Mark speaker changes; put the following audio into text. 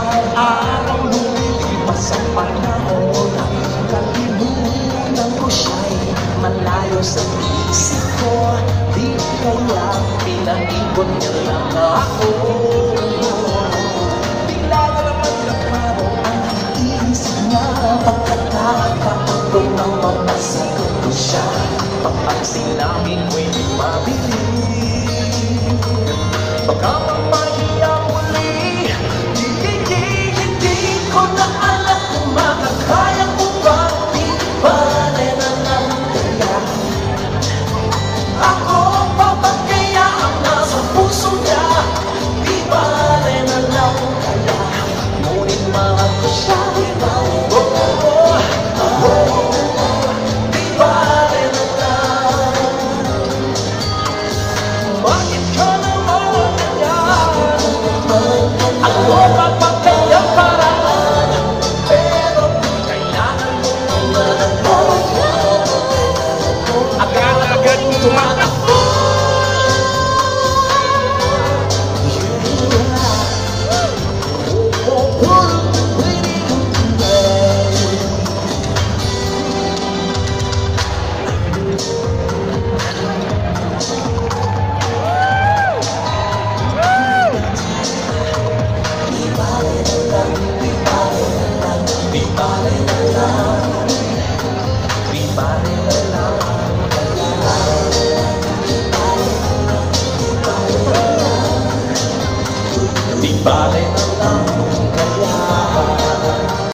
Speaker 1: Araw-araw lumilipas ang panahon. Kalimutan ko siya'y malayo sa isip ko. Di lang pinaipon niya lang ako. Bigla na naman naklaro ang isip niya. Ng mga ko siya. Papansin namin ko'y mabilis. Ako Di bale na lang